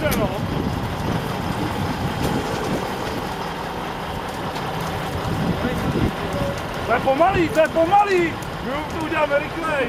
dobře, no. To je pomalý, to je pomalý! My to uděláme rychlej!